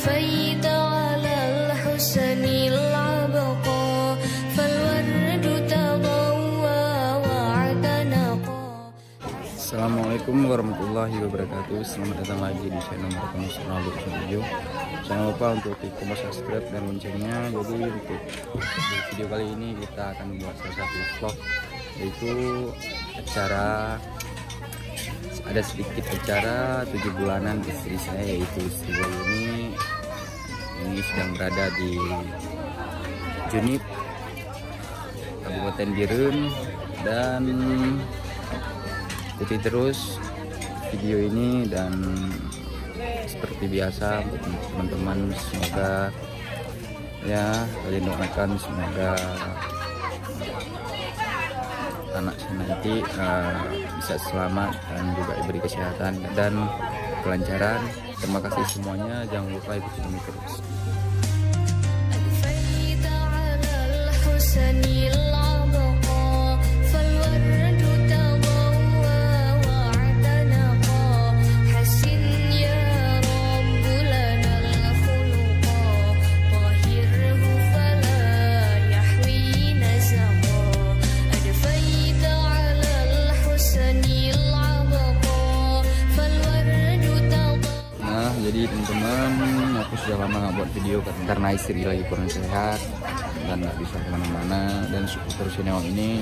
أدفيت على الحسن العبقا فالورد تضوى واعتنقا Assalamualaikum warahmatullahi wabarakatuh Selamat datang lagi di channel Marathon Nasional Video Jangan lupa untuk klik tombol subscribe dan loncengnya Jadi untuk video kali ini kita akan membuat salah satu vlog Yaitu acara Ada sedikit acara tujuh bulanan istri saya yaitu istri saya ini Ini sedang berada di Junip Kabupaten Birun Dan ikuti terus video ini dan seperti biasa teman-teman semoga ya kalian doakan semoga anak saya nanti uh, bisa selamat dan juga diberi kesehatan dan kelancaran terima kasih semuanya. Jangan lupa ikuti kami terus buat video karena, istri lagi kurang sehat dan nggak bisa ke mana-mana dan terus ini.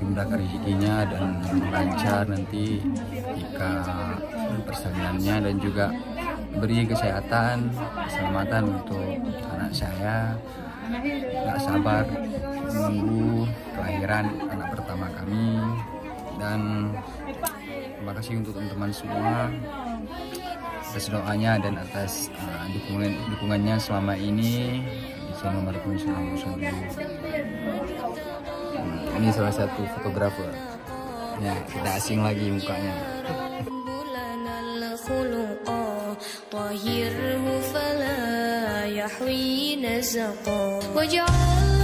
dimudahkan rezekinya dan lancar nanti jika persalinannya dan juga beri kesehatan, keselamatan untuk anak saya. Gak sabar menunggu kelahiran anak pertama kami dan terima kasih untuk teman-teman semua atas doanya dan atas uh, dukungan dukungannya selama ini di channel Marathon Islam Nusantara. Hmm, ini salah satu fotografer. Ya, kita asing lagi mukanya. رب لنا الخلقا طهره فلا يحوي نزقا واجعله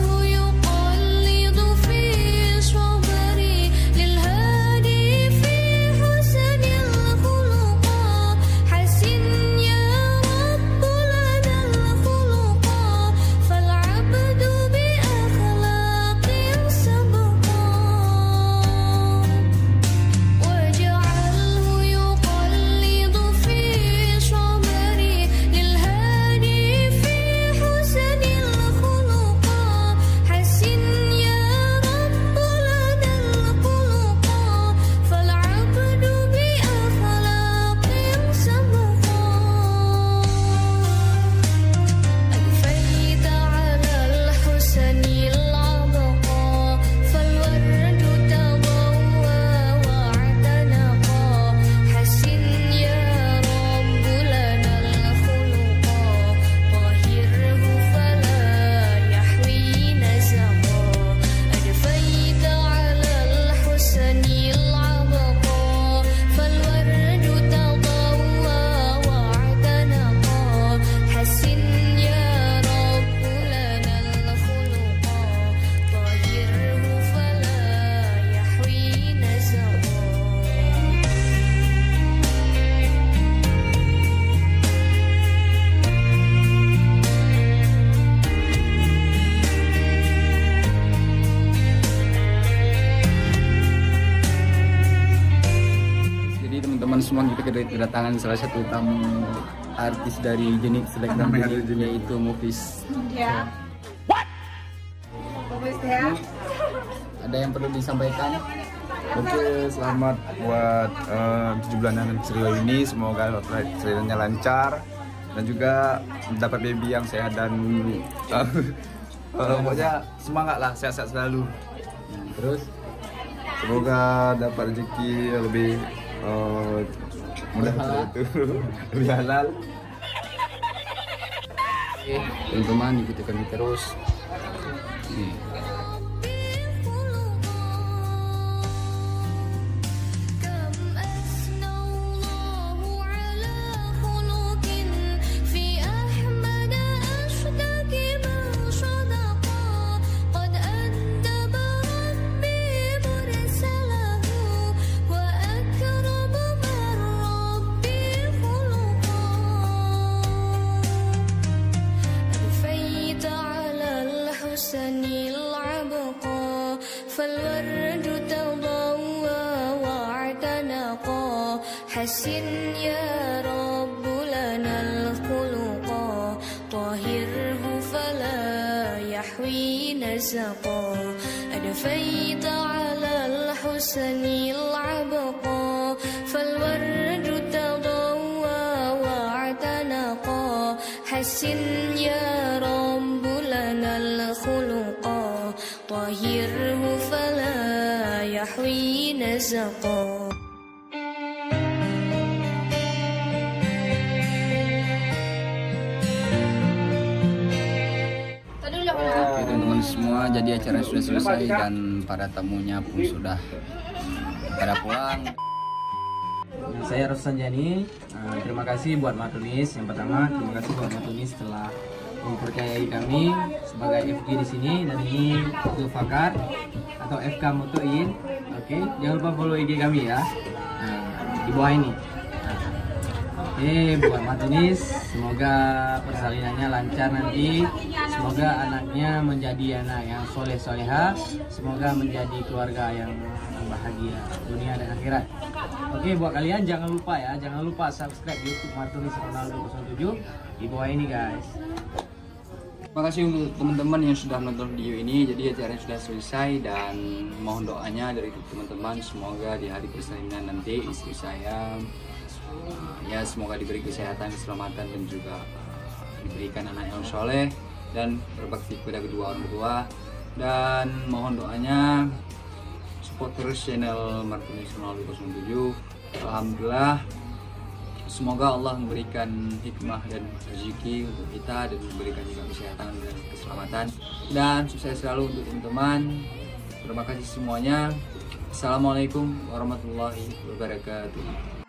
kedatangan salah satu tamu artis dari jenis selek dan Jenik. yaitu Mufis. Ya. Bagus ya. Ada yang perlu disampaikan? Oke, selamat buat eh, tujuh bulanan Srilo ini. Semoga ceritanya lancar dan juga dapat baby yang sehat dan eh, eh, pokoknya semangat lah, sehat-sehat selalu. Terus Semoga dapat rezeki yang lebih eh, mudah Halal. Oke, teman-teman ikuti kami terus. Nih. فالورد تضوى واعتنقا حسن يا رب لنا الخلقا طهره فلا يحوي نزقا أدفيت على الحسن العبقى فالورد تضوى واعتنقا حسن يا رب لنا الخلقا طهره فلا يحوي نزقا Oke teman-teman semua, jadi acara sudah selesai dan para tamunya pun sudah pada pulang. Saya Rosanjani. Uh, terima kasih buat Matunis. Yang pertama, terima kasih buat Matunis telah mempercayai kami sebagai FG di sini dan ini Foto Fakar atau FK Motoin. Oke, jangan lupa follow IG kami ya. Nah, di bawah ini. Nah, Oke, buat Matunis, semoga persalinannya lancar nanti. Semoga anaknya menjadi anak yang soleh soleha. Semoga menjadi keluarga yang bahagia dunia dan akhirat. Oke, buat kalian jangan lupa ya, jangan lupa subscribe YouTube Martunis Ronaldo 07 di bawah ini guys. Terima kasih untuk teman-teman yang sudah nonton video ini. Jadi acaranya sudah selesai dan mohon doanya dari teman-teman semoga di hari persalinan nanti istri saya uh, ya semoga diberi kesehatan, keselamatan dan juga uh, diberikan anak yang soleh dan berbakti kepada kedua orang tua dan mohon doanya support terus channel Martinus Ronaldo 07 Alhamdulillah Semoga Allah memberikan hikmah dan rezeki untuk kita dan memberikan juga kesehatan dan keselamatan dan sukses selalu untuk teman-teman. Terima kasih semuanya. Assalamualaikum warahmatullahi wabarakatuh.